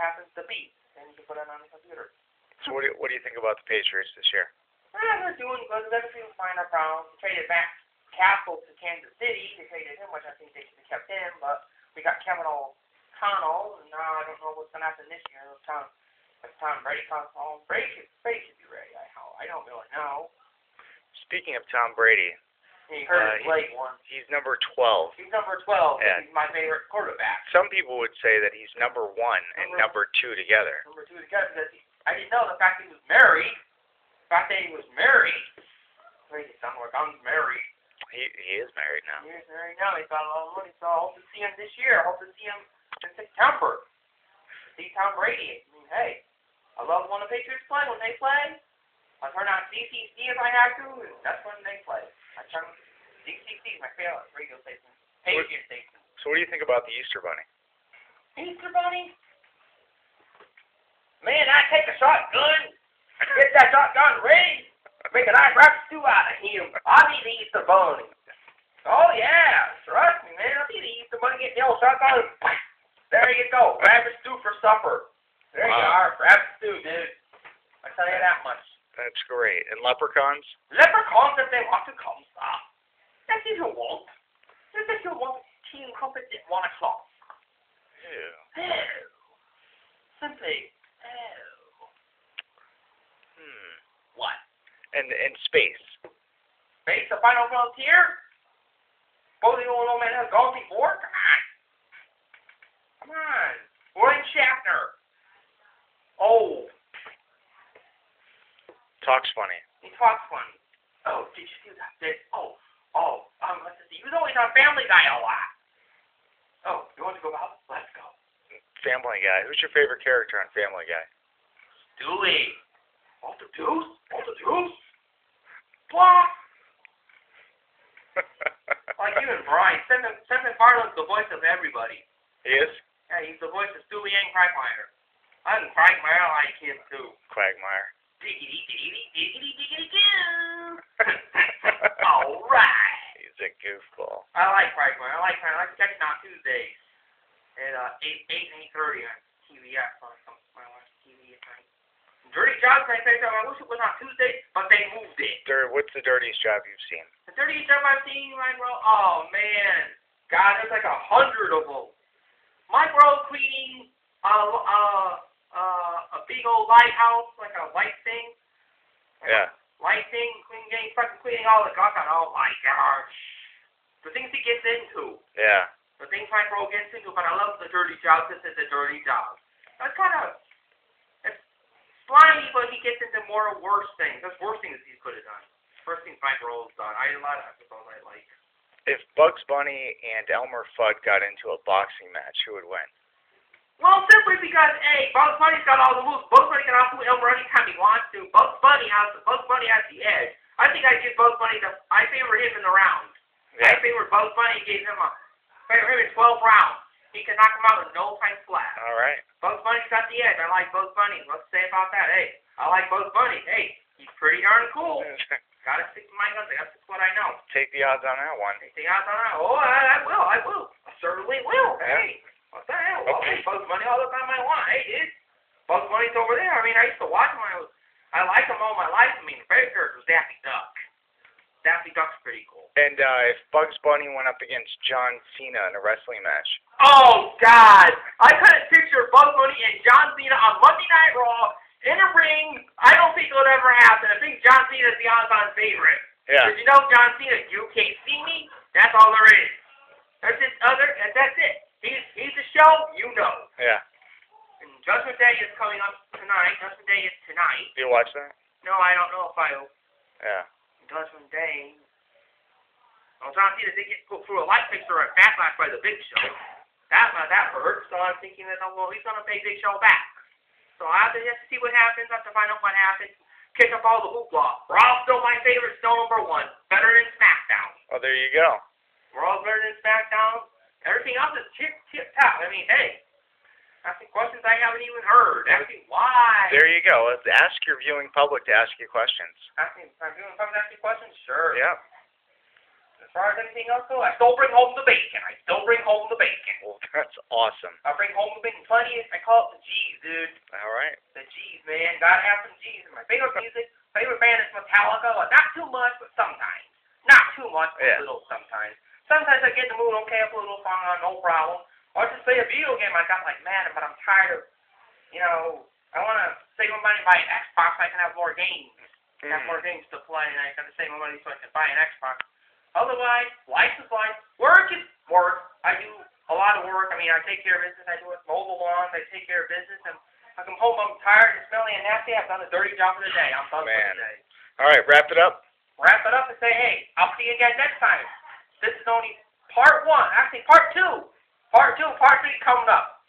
happens to be. And you can put it on the computer. So what do you, what do you think about the Patriots this year? Ah, they're doing good. Everything was fine. Browns traded Matt Cassel to Kansas City. They traded him, which I think they should have kept him. But we got Kevin O'Connell. And now I don't know what's going to happen this year. If Tom, if Tom Brady comes home, Brady should, Brady should be ready. I, I don't really know. Speaking of Tom Brady, He uh, hurt his leg once. he's number 12. He's number 12. Yeah. He's my favorite quarterback. Some people would say that he's number one and Number- number two together. Number two together because he, I didn't know the fact that he was married. The fact that he was married. Crazy sound like I'm married. He he is married now. He's married now. He's got a lot of money, so I hope to see him this year. I hope to see him in September. See Tom Brady. I mean, hey, I love when the Patriots play. When they play, I turn on CCC if I have to, and that's when they play. I turn CCC is my favorite radio station. Patriot station. So what do you think about the Easter Bunny? Easter Bunny? Man, I take a shotgun. Get that shotgun ready. Make a nice wrap stew out of him. I'll be the Easter Bunny. Oh, yeah. Trust me, man. I'll be the Easter Bunny. Get the old shotgun. There you go. Rabbit stew for supper. There you are. Rabbit stew, dude. I tell you that much. That's great. And leprechauns? Leprechauns, if they want to come, stop. That's if you want. That's if you want. Team Trumpet at 1 o'clock. Ew. Oh. Simply. Oh. Hmm. What? And and space. Face the final frontier? Both of you old men have gone before? Come on. Come on. William Shatner. Oh, Talks funny. he talks funny. Oh, did you see that? Did, oh, oh, um, let's see. He was always on Family Guy a lot. Oh, you want to go out? Let's go. Family Guy. Who's your favorite character on Family Guy? Stewie. Walter Deuce? Walter Deuce? What? Like you and Brian. Stephen, Stephen Farland's the voice of everybody. he is? Yeah, he's the voice of Stewie and Quagmire. And Quagmire, I like him too. Quagmire. Diggity, diggity, diggity, diggity, doo. All right. He's a goofball. I like Quagmire. I like I like catching on Tuesdays at uh, 8, 8 and 8.30 on TVS. So I I watch TV at night. Dirty Job's my favorite job. I wish it was on Tuesday, but they moved it. Dir- what's the dirtiest job you've seen? The dirtiest job I've seen, Mike Rowe. Oh man, God, there's like a hundred of them. Mike Rowe cleaning uh, uh, uh, big old lighthouse, like a light thing. Yeah. Light thing, cleaning, getting fucking cleaning all the gunk on. Oh my gosh, the things he gets into, Yeah. the things Mike Rowe gets into. But I love the dirty job. This is a dirty job. That's kind of it's slimy, but he gets into more worse things. That's worse things he's could have done. First things Mike Rowe's done. I a lot of episodes I like. If Bugs Bunny and Elmer Fudd got into a boxing match, who would win? Because A, Bugs Bunny's got all the moves. Bugs Bunny can outdo Elmer anytime he wants to. Bugs Bunny has Bugs Bunny has the edge. I think I give Bugs Bunny the I favor him in the round. I favor Bugs Bunny gave him a favor him in twelve rounds. He can knock him out in no time flat. All right. Bugs Bunny's got the edge. I like Bugs Bunny. What's to say about that? Hey, I like Bugs Bunny. Hey, he's pretty darn cool. Gotta stick to my guns. That's just what I know. Take the odds on that one. Anything else on that? Oh, I, I will. I will. I certainly will. Yeah. Hey, what the hell? Well, Okay. Bugs Bunny all the time I want. Hey, dude. Bugs Bunny's over there. I mean, I used to watch him. I was, I liked him all my life. I mean, the favorite character was Daffy Duck. Daffy Duck's pretty cool. And uh, if Bugs Bunny went up against John Cena in a wrestling match, Oh God! I couldn't picture Bugs Bunny and John Cena on Monday Night Raw in a ring. I don't think it would ever happen. I think John Cena's the odds-on favorite. yeah, Because you know John Cena, you can't see me. That's all there is. There's this other, and that's it. He's he's the show, you know. yeah. And Judgment Day is coming up tonight. Judgment Day is tonight. Do you watch that? No, I don't know if I Yeah. Judgment Day. Well, John Cena did get put through a light fixture at Backlash by the Big Show. That uh, that hurt. So I'm thinking that oh, well he's gonna pay Big Show back. So I have to just see what happens. I have to find out what happens. Kick up all the hoopla. Raw's still my favorite. Still number one. Better than SmackDown. Oh, there you go. Raw's better than SmackDown. Everything else is tip tip top. I mean, hey, asking questions I haven't even heard. Asking why. There you go. Let's ask your viewing public to ask you questions. Asking, I'm doing something asking questions. Sure. Yeah. as far as anything else goes, I still bring home the bacon. I still bring home the bacon. Well, that's awesome. I bring home the bacon. Plenty. I call it the G's, dude. All right. The G's, man. Gotta have some G's. My favorite music, favorite band is Metallica. Not too much, but sometimes. Not too much, but Yeah. a little sometimes. Get in the mood, okay, I put a little song on, no problem. Or just play a video game. I got like, man, but I'm tired of, you know, I want to save my money buy an Xbox so I can have more games. Have Mm. more games to play, and I to save my money so I can buy an Xbox. Otherwise, life is life. Work is work. I do a lot of work. I mean, I take care of business. I do it mow the lawns. I take care of business. And I come home, I'm tired and smelly and nasty. I've done a dirty job for the day. I'm done Man. for the day. All right, wrap it up. Wrap it up and say, hey, I'll see you again next time. This is only part one. Actually, part two. Part two, part three coming up.